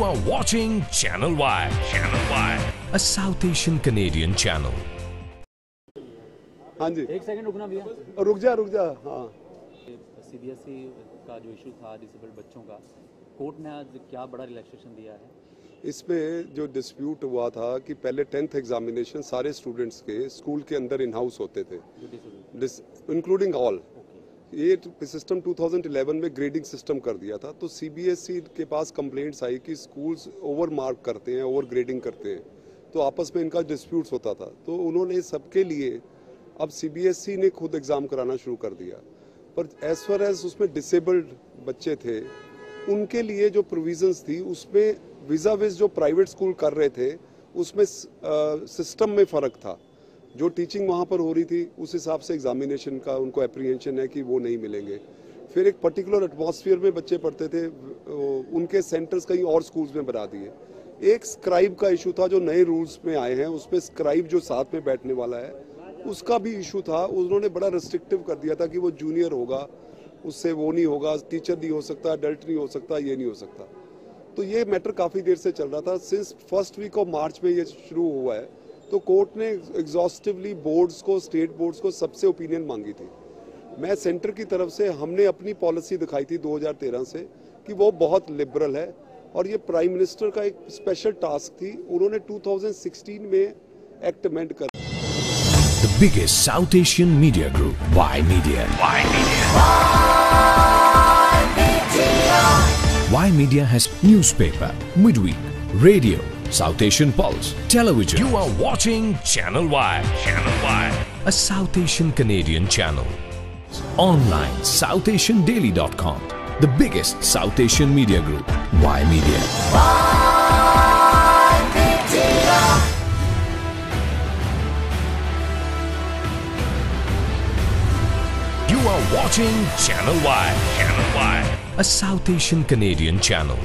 You are watching Channel Y. Channel Y, a South Asian Canadian channel. हाँ जी। एक second रुकना भैया। रुक जा रुक जा हाँ। सीबीएसई का जो इशू था डिसेबल्ड बच्चों का कोर्ट ने आज क्या बड़ा रिलैक्सेशन दिया है? इसमें जो डिस्प्यूट हुआ था कि पहले टेंथ एग्जामिनेशन सारे स्टूडेंट्स के स्कूल के अंदर इन हाउस होते थे। इंक्लूडिंग ऑल ये सिस्टम 2011 में ग्रेडिंग सिस्टम कर दिया था तो सीबीएसई के पास कंप्लेंट्स आई कि स्कूल्स ओवर मार्क करते हैं ओवर ग्रेडिंग करते हैं तो आपस में इनका डिस्प्यूट्स होता था। तो उन्होंने सबके लिए अब सीबीएसई ने खुद एग्ज़ाम कराना शुरू कर दिया। पर एज फार एज उसमें डिसेबल्ड बच्चे थे, उनके लिए जो प्रोविजंस थी, उसमें वीज़ा विज जो प्राइवेट स्कूल कर रहे थे, उसमें सिस्टम में फ़र्क था। जो टीचिंग वहाँ पर हो रही थी, उस हिसाब से एग्जामिनेशन का उनको अप्रीहेंशन है कि वो नहीं मिलेंगे। फिर एक पर्टिकुलर एटमॉस्फेयर में बच्चे पढ़ते थे उनके सेंटर्स कहीं और स्कूल्स में बना दिए। एक स्क्राइब का इशू था जो नए रूल्स में आए हैं उसमें स्क्राइब जो साथ में बैठने वाला है, उसका भी इशू था। उन्होंने बड़ा रिस्ट्रिक्टिव कर दिया था कि वो जूनियर होगा, उससे वो नहीं होगा टीचर नहीं हो सकता अडल्ट नहीं हो सकता, ये नहीं हो सकता। तो ये मैटर काफ़ी देर से चल रहा था। Since first week of March में ये शुरू हुआ है तो कोर्ट ने एग्जॉस्टिवली बोर्ड्स को स्टेट बोर्ड्स को सबसे ओपिनियन मांगी थी मैं सेंटर की तरफ़ से हमने अपनी पॉलिसी दिखाई थी 2013 से कि वो बहुत लिबरल है और ये प्राइम मिनिस्टर का एक स्पेशल टास्क थी उन्होंने 2016 में एक्ट अमेंड कर South Asian media group, Y Media. Y Media. Y Media has newspaper, midweek, radio, South Asian Pulse, television. You are watching Channel Y. Channel Y, a South Asian Canadian channel. Online, SouthAsianDaily.com, the biggest South Asian media group, Y Media. You are watching Channel Y. Channel Y, a South Asian Canadian channel.